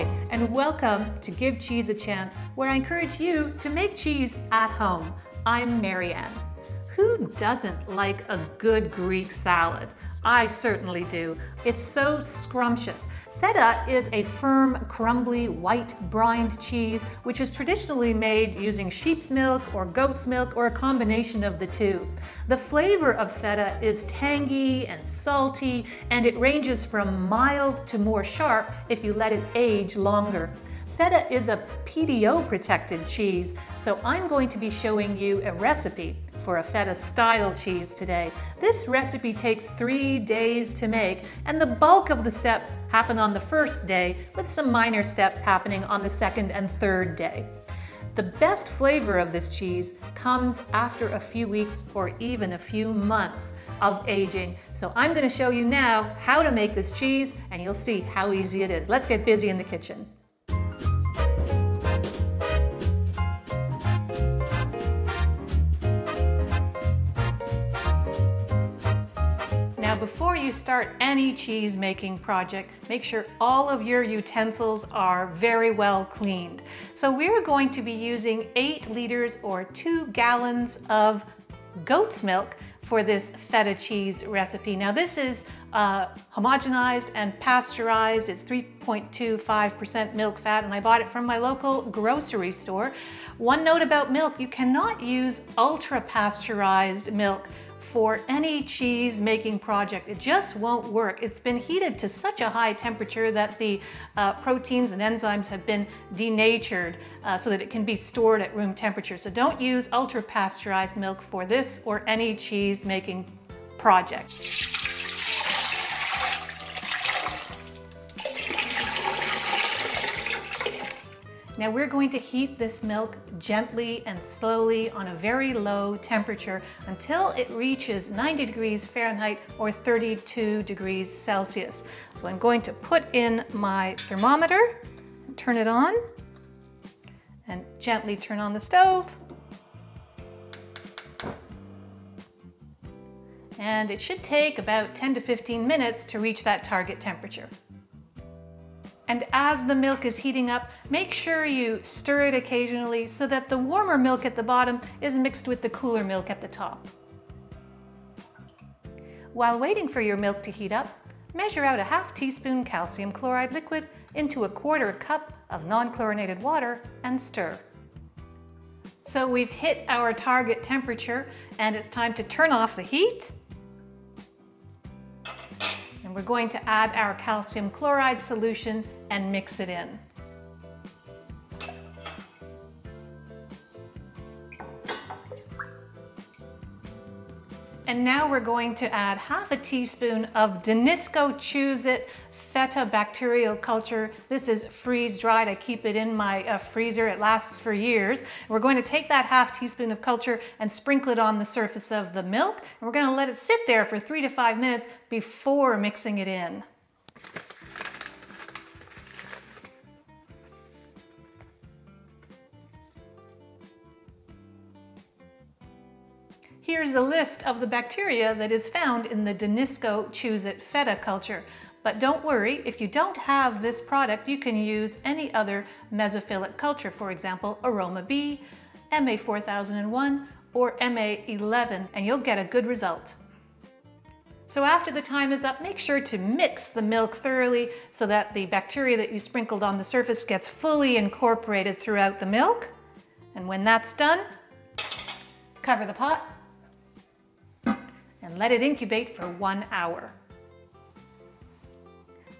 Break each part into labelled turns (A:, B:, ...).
A: Hi, and welcome to Give Cheese a Chance, where I encourage you to make cheese at home. I'm Mary Anne. Who doesn't like a good Greek salad? I certainly do. It's so scrumptious. Feta is a firm, crumbly, white brined cheese, which is traditionally made using sheep's milk or goat's milk or a combination of the two. The flavor of feta is tangy and salty, and it ranges from mild to more sharp if you let it age longer. Feta is a PDO protected cheese, so I'm going to be showing you a recipe for a feta style cheese today. This recipe takes three days to make, and the bulk of the steps happen on the first day, with some minor steps happening on the second and third day. The best flavor of this cheese comes after a few weeks or even a few months of aging. So I'm gonna show you now how to make this cheese and you'll see how easy it is. Let's get busy in the kitchen. You start any cheese making project, make sure all of your utensils are very well cleaned. So we're going to be using eight liters or two gallons of goat's milk for this feta cheese recipe. Now this is uh, homogenized and pasteurized. It's 3.25% milk fat and I bought it from my local grocery store. One note about milk, you cannot use ultra pasteurized milk for any cheese making project. It just won't work. It's been heated to such a high temperature that the uh, proteins and enzymes have been denatured uh, so that it can be stored at room temperature. So don't use ultra pasteurized milk for this or any cheese making project. Now we're going to heat this milk gently and slowly on a very low temperature until it reaches 90 degrees Fahrenheit or 32 degrees Celsius. So I'm going to put in my thermometer, turn it on, and gently turn on the stove. And it should take about 10 to 15 minutes to reach that target temperature. And as the milk is heating up, make sure you stir it occasionally so that the warmer milk at the bottom is mixed with the cooler milk at the top. While waiting for your milk to heat up, measure out a half teaspoon calcium chloride liquid into a quarter cup of non-chlorinated water and stir. So we've hit our target temperature and it's time to turn off the heat and we're going to add our calcium chloride solution and mix it in. And now we're going to add half a teaspoon of Danisco Choozit feta bacterial culture. This is freeze dried. I keep it in my uh, freezer. It lasts for years. We're going to take that half teaspoon of culture and sprinkle it on the surface of the milk. And we're going to let it sit there for three to five minutes before mixing it in. Here's a list of the bacteria that is found in the Danisco Choozit feta culture. But don't worry, if you don't have this product, you can use any other mesophilic culture, for example, Aroma B, MA4001, or MA11, and you'll get a good result. So after the time is up, make sure to mix the milk thoroughly so that the bacteria that you sprinkled on the surface gets fully incorporated throughout the milk. And when that's done, cover the pot and let it incubate for one hour.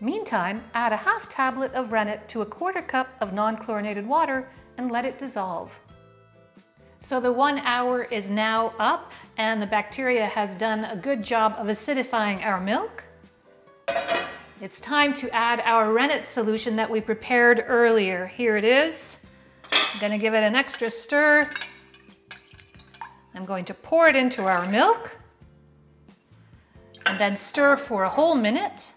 A: Meantime, add a half tablet of rennet to a quarter cup of non-chlorinated water and let it dissolve. So the one hour is now up and the bacteria has done a good job of acidifying our milk. It's time to add our rennet solution that we prepared earlier. Here it is. I'm gonna give it an extra stir. I'm going to pour it into our milk and then stir for a whole minute.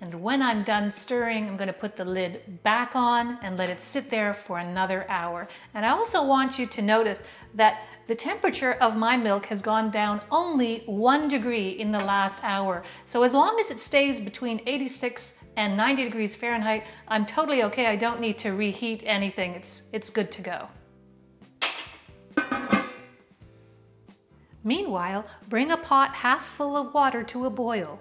A: And when I'm done stirring, I'm gonna put the lid back on and let it sit there for another hour. And I also want you to notice that the temperature of my milk has gone down only one degree in the last hour. So as long as it stays between 86 and 90 degrees Fahrenheit, I'm totally okay. I don't need to reheat anything. It's, it's good to go. Meanwhile, bring a pot half full of water to a boil.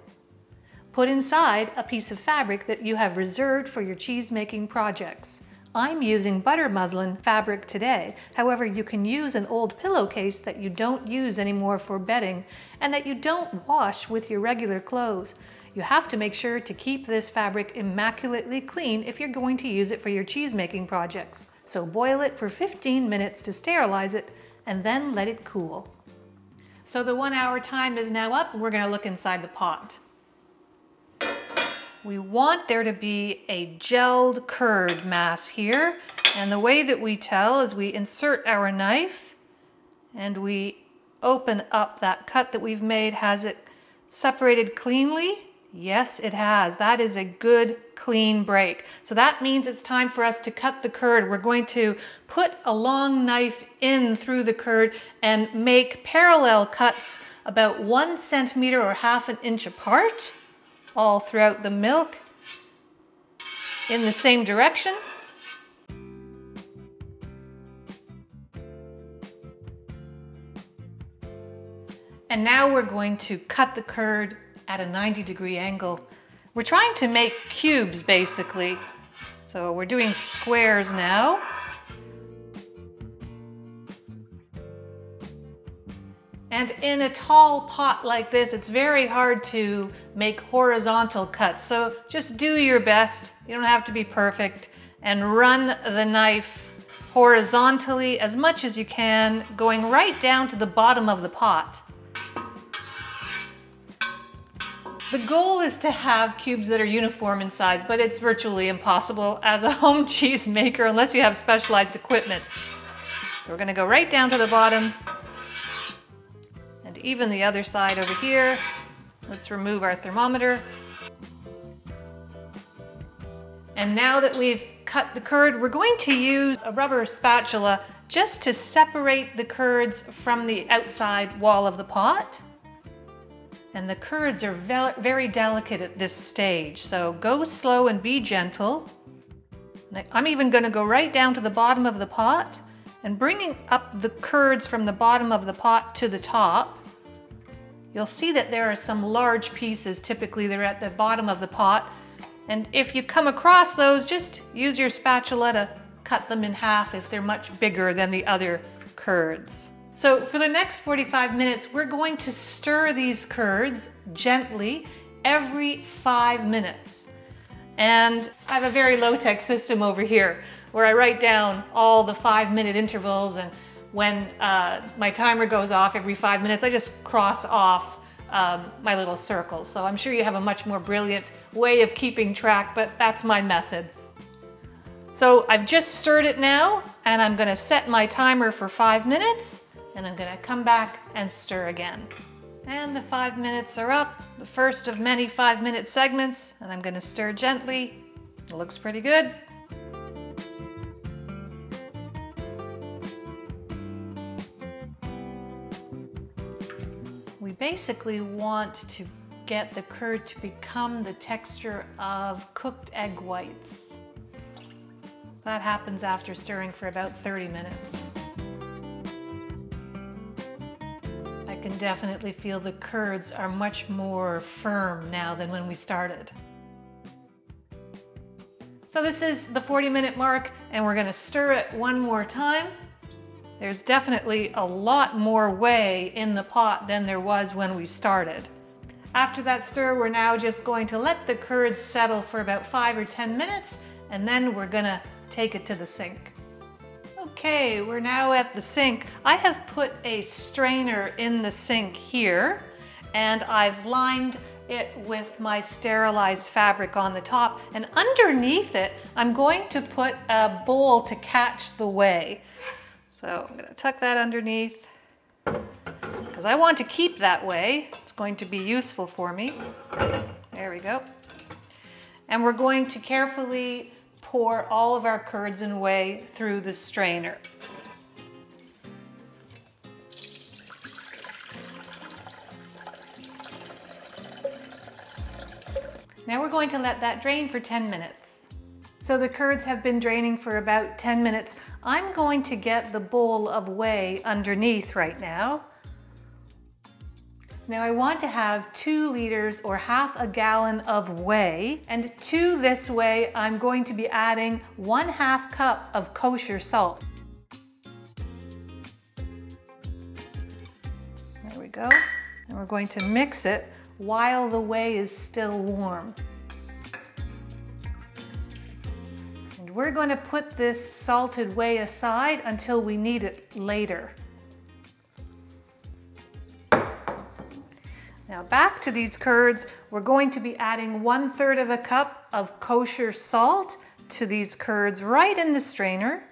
A: Put inside a piece of fabric that you have reserved for your cheese making projects. I'm using butter muslin fabric today. However, you can use an old pillowcase that you don't use anymore for bedding and that you don't wash with your regular clothes. You have to make sure to keep this fabric immaculately clean if you're going to use it for your cheese making projects. So boil it for 15 minutes to sterilize it and then let it cool. So the one hour time is now up. We're gonna look inside the pot. We want there to be a gelled curd mass here. And the way that we tell is we insert our knife and we open up that cut that we've made. Has it separated cleanly? Yes, it has. That is a good clean break. So that means it's time for us to cut the curd. We're going to put a long knife in through the curd and make parallel cuts about one centimeter or half an inch apart all throughout the milk in the same direction. And now we're going to cut the curd at a 90 degree angle. We're trying to make cubes basically. So we're doing squares now. And in a tall pot like this, it's very hard to make horizontal cuts. So just do your best. You don't have to be perfect. And run the knife horizontally as much as you can, going right down to the bottom of the pot. The goal is to have cubes that are uniform in size, but it's virtually impossible as a home cheese maker unless you have specialized equipment. So we're gonna go right down to the bottom and even the other side over here. Let's remove our thermometer. And now that we've cut the curd, we're going to use a rubber spatula just to separate the curds from the outside wall of the pot. And the curds are very delicate at this stage, so go slow and be gentle. I'm even gonna go right down to the bottom of the pot and bringing up the curds from the bottom of the pot to the top. You'll see that there are some large pieces, typically they're at the bottom of the pot. And if you come across those, just use your spatula to cut them in half if they're much bigger than the other curds. So for the next 45 minutes, we're going to stir these curds gently every five minutes. And I have a very low-tech system over here where I write down all the five minute intervals and when uh, my timer goes off every five minutes, I just cross off um, my little circles. So I'm sure you have a much more brilliant way of keeping track, but that's my method. So I've just stirred it now and I'm gonna set my timer for five minutes and I'm gonna come back and stir again. And the five minutes are up, the first of many five minute segments, and I'm gonna stir gently. It looks pretty good. We basically want to get the curd to become the texture of cooked egg whites. That happens after stirring for about 30 minutes. Definitely feel the curds are much more firm now than when we started. So this is the 40 minute mark and we're gonna stir it one more time. There's definitely a lot more whey in the pot than there was when we started. After that stir, we're now just going to let the curds settle for about five or 10 minutes and then we're gonna take it to the sink. Okay, we're now at the sink. I have put a strainer in the sink here and I've lined it with my sterilized fabric on the top and underneath it I'm going to put a bowl to catch the whey. So I'm gonna tuck that underneath because I want to keep that whey. It's going to be useful for me. There we go. And we're going to carefully pour all of our curds and whey through the strainer. Now we're going to let that drain for 10 minutes. So the curds have been draining for about 10 minutes. I'm going to get the bowl of whey underneath right now. Now I want to have two liters or half a gallon of whey. And to this whey, I'm going to be adding one half cup of kosher salt. There we go. And we're going to mix it while the whey is still warm. And we're going to put this salted whey aside until we need it later. Now back to these curds, we're going to be adding one third of a cup of kosher salt to these curds right in the strainer.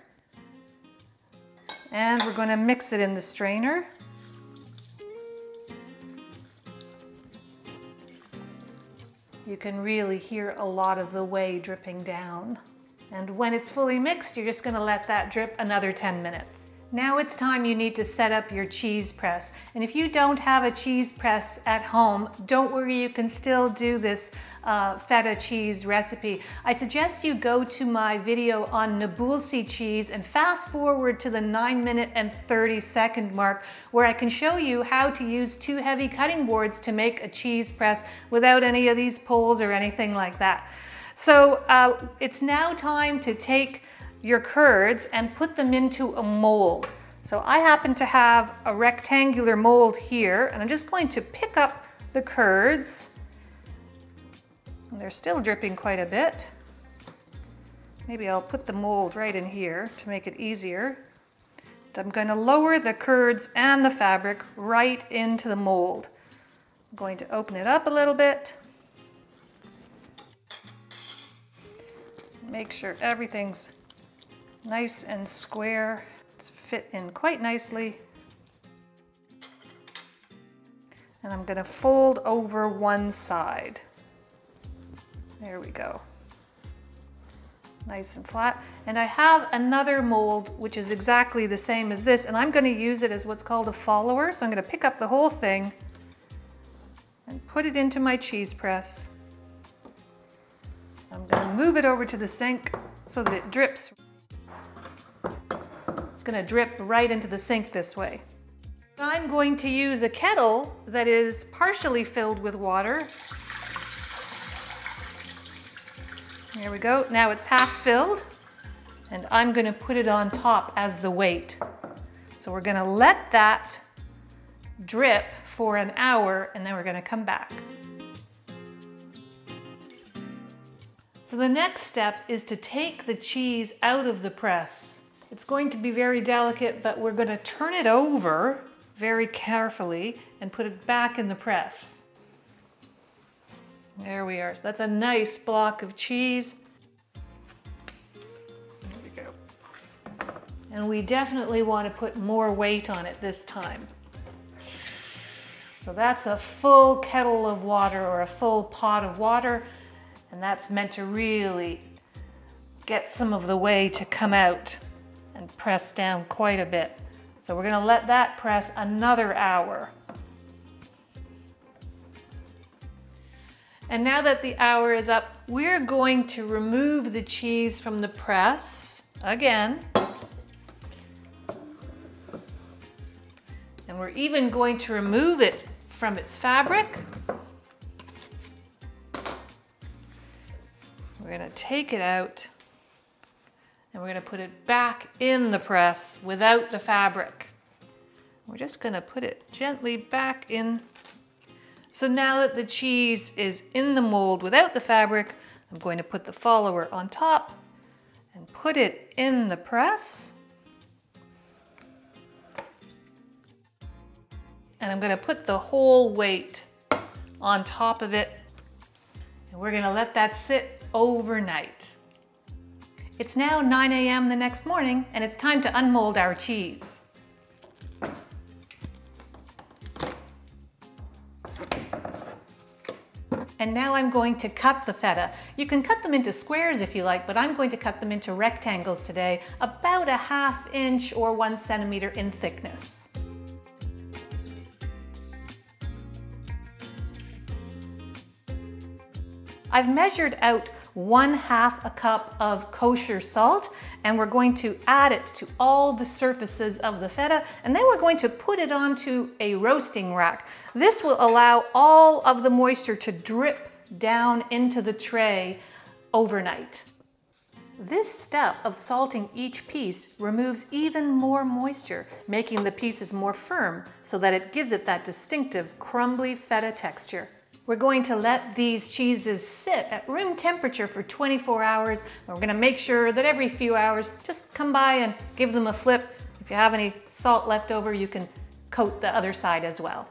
A: And we're going to mix it in the strainer. you can really hear a lot of the whey dripping down. And when it's fully mixed, you're just gonna let that drip another 10 minutes. Now it's time you need to set up your cheese press. And if you don't have a cheese press at home, don't worry, you can still do this uh, feta cheese recipe. I suggest you go to my video on Nabulsi cheese and fast forward to the 9 minute and 30 second mark where I can show you how to use two heavy cutting boards to make a cheese press without any of these poles or anything like that. So uh, it's now time to take your curds and put them into a mold. So I happen to have a rectangular mold here and I'm just going to pick up the curds. And they're still dripping quite a bit. Maybe I'll put the mold right in here to make it easier. I'm going to lower the curds and the fabric right into the mold. I'm going to open it up a little bit. Make sure everything's nice and square. It's fit in quite nicely. And I'm gonna fold over one side. There we go. Nice and flat. And I have another mold which is exactly the same as this and I'm gonna use it as what's called a follower. So I'm gonna pick up the whole thing and put it into my cheese press. I'm gonna move it over to the sink so that it drips gonna drip right into the sink this way. I'm going to use a kettle that is partially filled with water. There we go. Now it's half filled and I'm gonna put it on top as the weight. So we're gonna let that drip for an hour and then we're gonna come back. So the next step is to take the cheese out of the press. It's going to be very delicate, but we're going to turn it over very carefully and put it back in the press. There we are. So that's a nice block of cheese. There we go. And we definitely want to put more weight on it this time. So that's a full kettle of water or a full pot of water. And that's meant to really get some of the whey to come out and press down quite a bit. So we're gonna let that press another hour. And now that the hour is up, we're going to remove the cheese from the press again. And we're even going to remove it from its fabric. We're gonna take it out and we're gonna put it back in the press without the fabric. We're just gonna put it gently back in. So now that the cheese is in the mold without the fabric, I'm going to put the follower on top and put it in the press. And I'm gonna put the whole weight on top of it. And we're gonna let that sit overnight. It's now 9 a.m. the next morning and it's time to unmold our cheese. And now I'm going to cut the feta. You can cut them into squares if you like, but I'm going to cut them into rectangles today, about a half inch or one centimeter in thickness. I've measured out one half a cup of kosher salt and we're going to add it to all the surfaces of the feta and then we're going to put it onto a roasting rack. This will allow all of the moisture to drip down into the tray overnight. This step of salting each piece removes even more moisture, making the pieces more firm so that it gives it that distinctive crumbly feta texture. We're going to let these cheeses sit at room temperature for 24 hours. We're gonna make sure that every few hours, just come by and give them a flip. If you have any salt left over, you can coat the other side as well.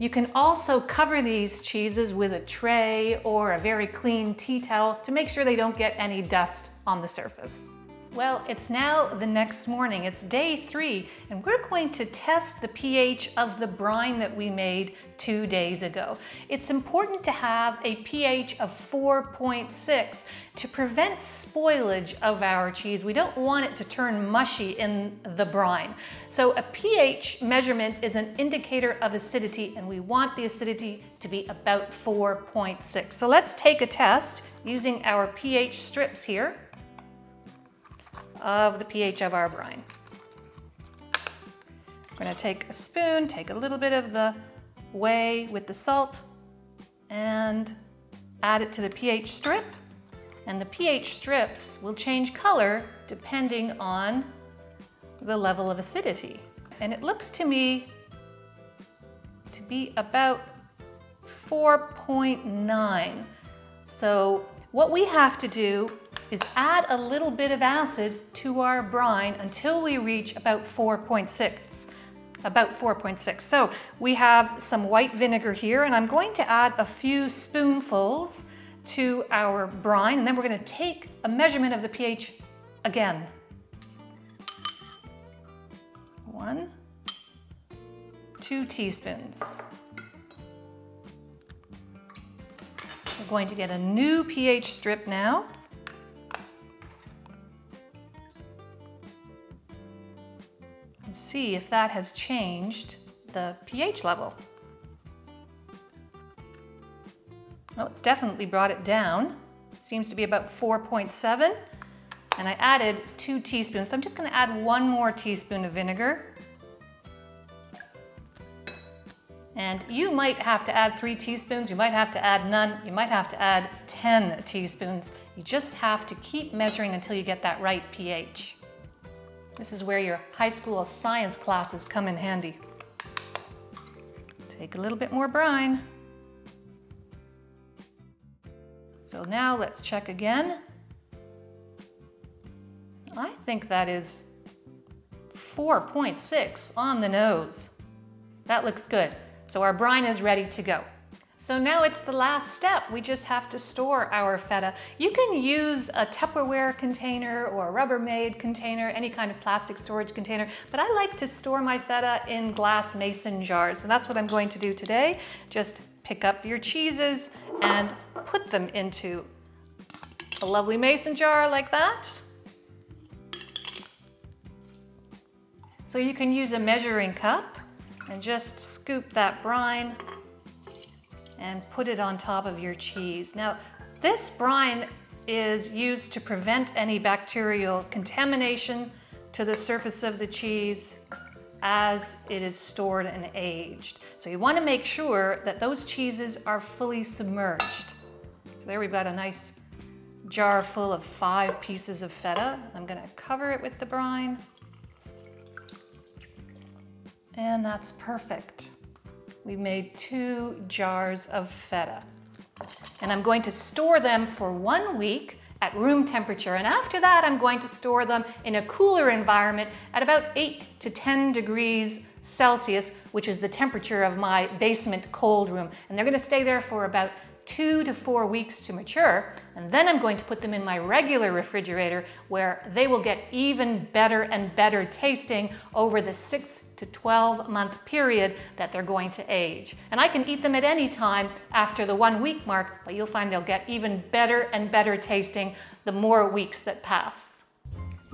A: You can also cover these cheeses with a tray or a very clean tea towel to make sure they don't get any dust on the surface. Well, it's now the next morning. It's day three, and we're going to test the pH of the brine that we made two days ago. It's important to have a pH of 4.6 to prevent spoilage of our cheese. We don't want it to turn mushy in the brine. So a pH measurement is an indicator of acidity, and we want the acidity to be about 4.6. So let's take a test using our pH strips here of the pH of our brine. We're gonna take a spoon, take a little bit of the whey with the salt and add it to the pH strip. And the pH strips will change color depending on the level of acidity. And it looks to me to be about 4.9. So what we have to do is add a little bit of acid to our brine until we reach about 4.6 about 4.6. So we have some white vinegar here and I'm going to add a few spoonfuls to our brine and then we're going to take a measurement of the pH again. One, two teaspoons. We're going to get a new pH strip now. See if that has changed the pH level. Oh, it's definitely brought it down. It seems to be about 4.7. And I added two teaspoons. So I'm just gonna add one more teaspoon of vinegar. And you might have to add three teaspoons, you might have to add none, you might have to add 10 teaspoons. You just have to keep measuring until you get that right pH. This is where your high school science classes come in handy. Take a little bit more brine. So now let's check again. I think that is 4.6 on the nose. That looks good. So our brine is ready to go. So now it's the last step. We just have to store our feta. You can use a Tupperware container or a Rubbermaid container, any kind of plastic storage container, but I like to store my feta in glass mason jars. So that's what I'm going to do today. Just pick up your cheeses and put them into a lovely mason jar like that. So you can use a measuring cup and just scoop that brine and put it on top of your cheese. Now, this brine is used to prevent any bacterial contamination to the surface of the cheese as it is stored and aged. So you wanna make sure that those cheeses are fully submerged. So there we've got a nice jar full of five pieces of feta. I'm gonna cover it with the brine. And that's perfect we made two jars of feta. And I'm going to store them for one week at room temperature. And after that, I'm going to store them in a cooler environment at about 8 to 10 degrees Celsius, which is the temperature of my basement cold room. And they're going to stay there for about two to four weeks to mature. And then I'm going to put them in my regular refrigerator where they will get even better and better tasting over the six to 12 month period that they're going to age. And I can eat them at any time after the one week mark, but you'll find they'll get even better and better tasting the more weeks that pass.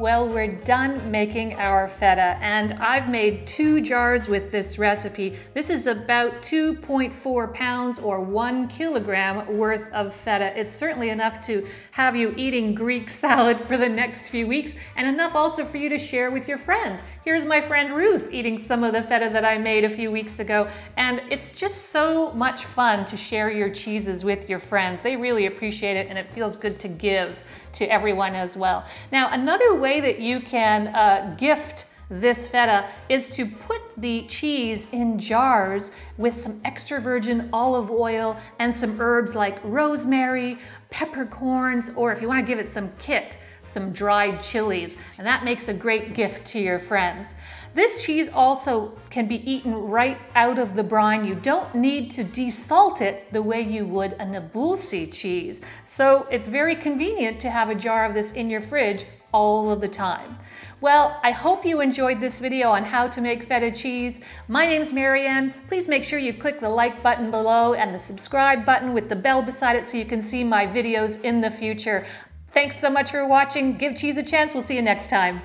A: Well, we're done making our feta and I've made two jars with this recipe. This is about 2.4 pounds or one kilogram worth of feta. It's certainly enough to have you eating Greek salad for the next few weeks and enough also for you to share with your friends. Here's my friend Ruth eating some of the feta that I made a few weeks ago and it's just so much fun to share your cheeses with your friends. They really appreciate it and it feels good to give to everyone as well. Now, another way that you can uh, gift this feta is to put the cheese in jars with some extra virgin olive oil and some herbs like rosemary, peppercorns, or if you want to give it some kick, some dried chilies, and that makes a great gift to your friends. This cheese also can be eaten right out of the brine. You don't need to desalt it the way you would a Nabulsi cheese. So it's very convenient to have a jar of this in your fridge all of the time. Well, I hope you enjoyed this video on how to make feta cheese. My name's Mary Anne. Please make sure you click the like button below and the subscribe button with the bell beside it so you can see my videos in the future. Thanks so much for watching. Give cheese a chance. We'll see you next time.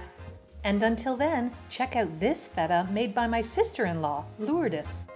A: And until then, check out this feta made by my sister in law, Lourdes.